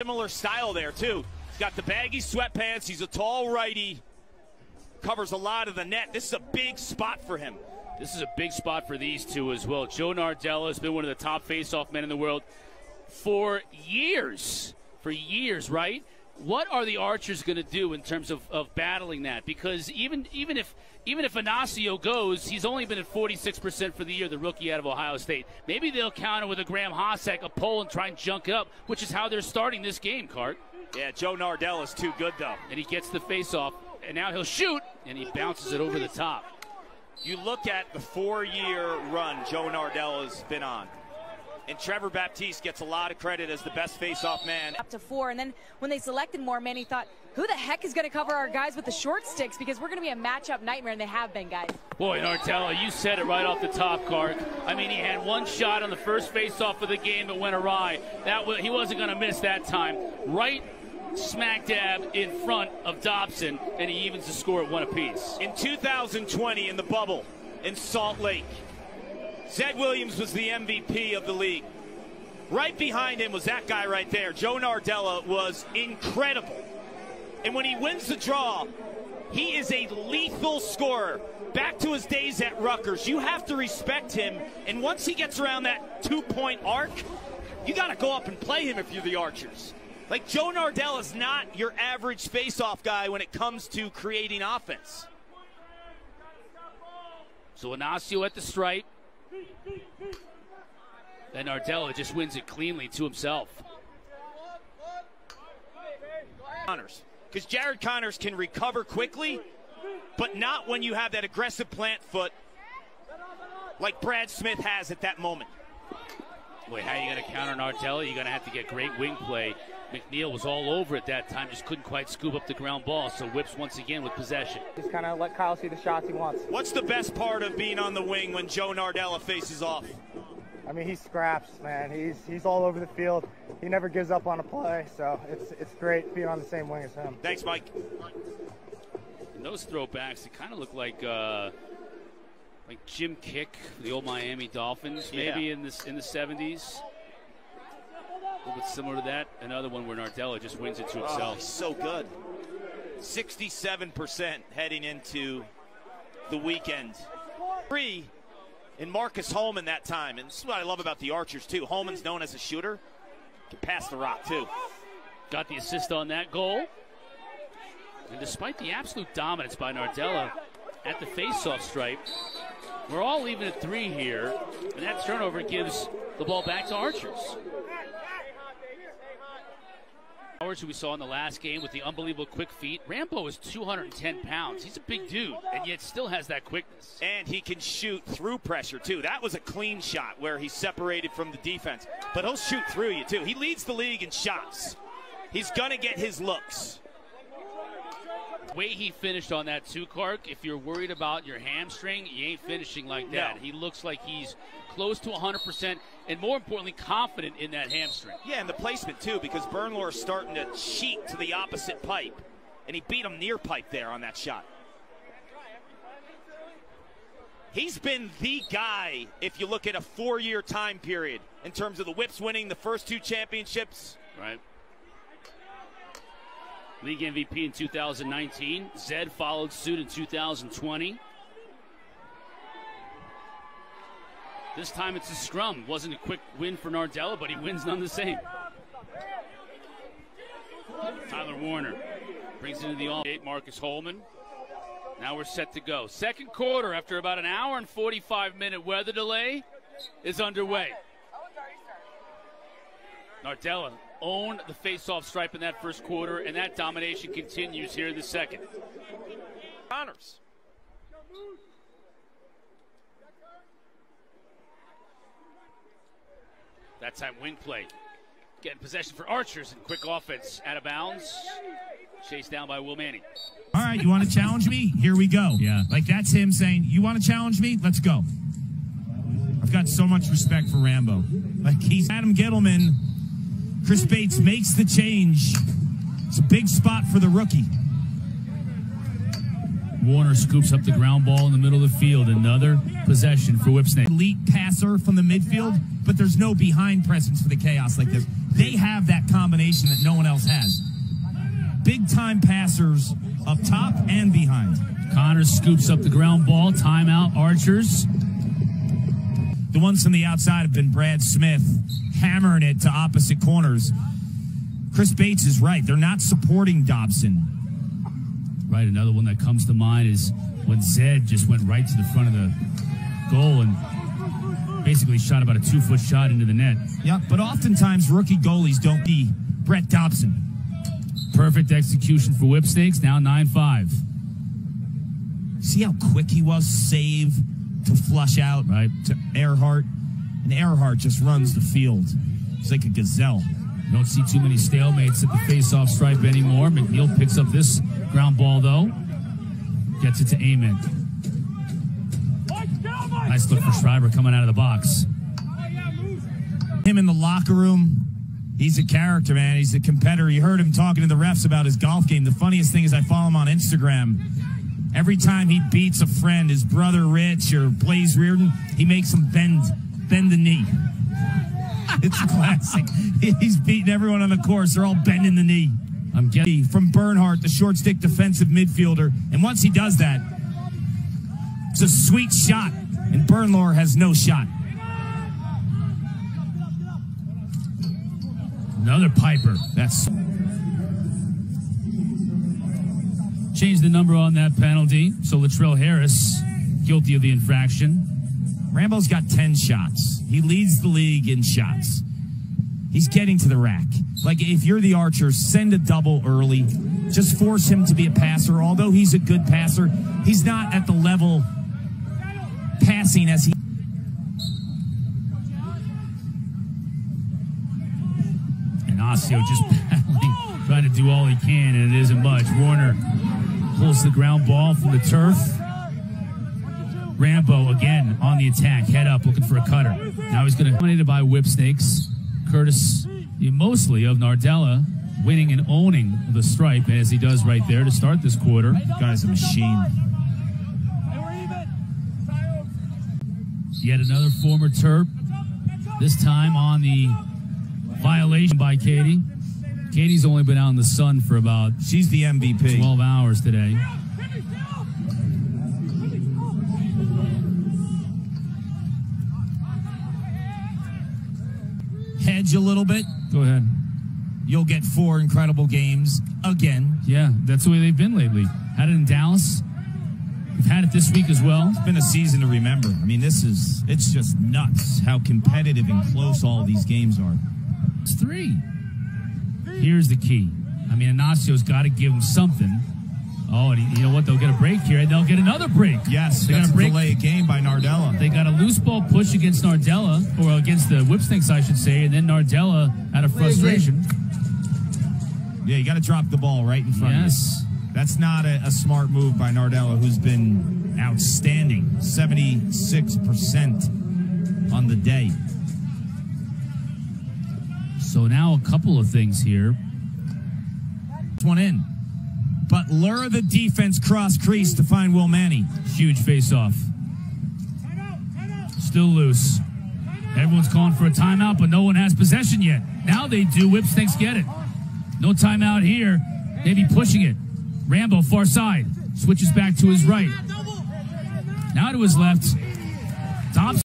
Similar style there, too. He's got the baggy sweatpants. He's a tall righty. Covers a lot of the net. This is a big spot for him. This is a big spot for these two as well. Joe Nardella has been one of the top face-off men in the world for years. For years, right? What are the Archers going to do in terms of, of battling that? Because even even if even if Inacio goes, he's only been at 46% for the year, the rookie out of Ohio State. Maybe they'll counter with a Graeme Hossack, a pole, and try and junk it up, which is how they're starting this game, Cart. Yeah, Joe Nardella is too good, though. And he gets the face-off, and now he'll shoot, and he bounces it over the top. You look at the four-year run Joe Nardella has been on. And Trevor Baptiste gets a lot of credit as the best face-off man. Up to four, and then when they selected more men, he thought, who the heck is going to cover our guys with the short sticks? Because we're going to be a matchup nightmare, and they have been, guys. Boy, Nardella, you said it right off the top, Clark. I mean, he had one shot on the first face-off of the game that went awry. That was, he wasn't going to miss that time. Right smack dab in front of Dobson, and he evens the score at one apiece. In 2020, in the bubble in Salt Lake, Zed Williams was the MVP of the league. Right behind him was that guy right there. Joe Nardella was incredible. And when he wins the draw, he is a lethal scorer. Back to his days at Rutgers. You have to respect him. And once he gets around that two point arc, you got to go up and play him if you're the Archers. Like Joe Nardella is not your average face-off guy when it comes to creating offense. So Inacio at the stripe. And Nardella just wins it cleanly to himself. Connors. Because Jared Connors can recover quickly, but not when you have that aggressive plant foot like Brad Smith has at that moment. Boy, how are you going to counter Nardella? You're going to have to get great wing play. McNeil was all over at that time, just couldn't quite scoop up the ground ball. So whips once again with possession. Just kind of let Kyle see the shots he wants. What's the best part of being on the wing when Joe Nardella faces off? I mean, he scraps, man. He's he's all over the field. He never gives up on a play, so it's it's great being on the same wing as him. Thanks, Mike. And those throwbacks, it kind of looked like. Uh, like Jim Kiick, the old Miami Dolphins, maybe Yeah. in the in the 70s. A little bit similar to that. Another one where Nardella just wins it to Oh, himself. he's so good. 67% heading into the weekend. Three in Marcus Holman that time. And this is what I love about the Archers, too. Holman's known as a shooter. Can pass the rock, too. Got the assist on that goal. And despite the absolute dominance by Nardella at the faceoff stripe, we're all even at three here. And that turnover gives the ball back to Archers. Howard, who we saw in the last game with the unbelievable quick feet. Rambo is 210 pounds. He's a big dude, and yet still has that quickness. And he can shoot through pressure, too. That was a clean shot where he separated from the defense. But he'll shoot through you, too. He leads the league in shots. He's going to get his looks. Way he finished on that two Clark, if you're worried about your hamstring, you ain't finishing like that. No. He looks like he's close to 100% and more importantly, confident in that hamstring. Yeah, and the placement, too, because Bernlohr is starting to cheat to the opposite pipe. And he beat him near pipe there on that shot. He's been the guy if you look at a four year time period in terms of the Whips winning the first two championships. Right. League MVP in 2019. Zed followed suit in 2020. This time it's a scrum. Wasn't a quick win for Nardella, but he wins none the same. Tyler Warner brings into the all eight Marcus Holman. Now we're set to go. Second quarter, after about an hour and 45 minute weather delay, is underway. Nardella owned the face-off stripe in that first quarter, and that domination continues here in the second. Connors. That time wing play. Getting possession for Archers and quick offense out of bounds. Chased down by Will Manny. All right, you want to challenge me? Here we go. Yeah. Like that's him saying, "You want to challenge me? Let's go." I've got so much respect for Rambo. Like he's Adam Gettleman. Chris Bates makes the change. It's a big spot for the rookie. Warner scoops up the ground ball in the middle of the field. Another possession for Whipsnake. Elite passer from the midfield, but there's no behind presence for the chaos like this. They have that combination that no one else has. Big time passers up top and behind. Connors scoops up the ground ball. Timeout, Archers. The ones from the outside have been Brad Smith hammering it to opposite corners. Chris Bates is right. They're not supporting Dobson. Right, another one that comes to mind is when Zed just went right to the front of the goal and basically shot about a two foot shot into the net. Yeah, but oftentimes rookie goalies don't be Brett Dobson. Perfect execution for Whipsnakes, now 9 5. See how quick he was? Save to flush out Right. to Ehrhardt. And Ehrhardt just runs the field. He's like a gazelle. You don't see too many stalemates at the face-off stripe anymore. McNeil picks up this ground ball, though. Gets it to Ament. Nice look for Schreiber coming out of the box. Him in the locker room, he's a character, man. He's a competitor. You heard him talking to the refs about his golf game. The funniest thing is I follow him on Instagram. Every time he beats a friend, his brother Rich or Blaze Riorden, he makes him bend bend the knee. It's classic. He's beating everyone on the course. They're all bending the knee. I'm getting From Bernhardt, the short stick defensive midfielder. And once he does that, it's a sweet shot. And Bernlohr has no shot. another Piper. That's Change the number on that penalty. So Latrell Harris, guilty of the infraction. Rambo's got 10 shots. He leads the league in shots. He's getting to the rack. Like, if you're the archer, send a double early. Just force him to be a passer. Although he's a good passer, he's not at the level passing as he. Inacio just battling, trying to do all he can, and it isn't much. Warner pulls the ground ball from the turf. Rambo again on the attack, head up, looking for a cutter. Now he's going to be dominated by whip snakes. Curtis, mostly of Nardella, winning and owning the stripe as he does right there to start this quarter. Guy's a machine. Yet another former Terp, this time on the violation by Katie. Katie's only been out in the sun for about She's the MVP. 12 hours today. Hedge a little bit. Go ahead. You'll get four incredible games again. Yeah, that's the way they've been lately. Had it in Dallas. We've had it this week as well. It's been a season to remember. I mean, this is, it's just nuts how competitive and close all these games are. It's three. Here's the key. I mean, Inacio's got to give him something. Oh, and you know what? They'll get a break here, and they'll get another break. Yes, they got that's a a break. delay a game by Nardella. They got a loose ball push against Nardella, or against the Whipsnakes, I should say, and Nardella, out of frustration, Yeah, you got to drop the ball right in front Yes. of you. That's not a, a smart move by Nardella, who's been outstanding. 76% on the day. So now a couple of things here. One in. But lure the defense cross crease to find Will Manny. Huge face-off. Still loose. Everyone's calling for a timeout, but no one has possession yet. Now they do. Whipsnakes get it. No timeout here. Maybe pushing it. Rambo far side. Switches back to his right. Now to his left. Thompson.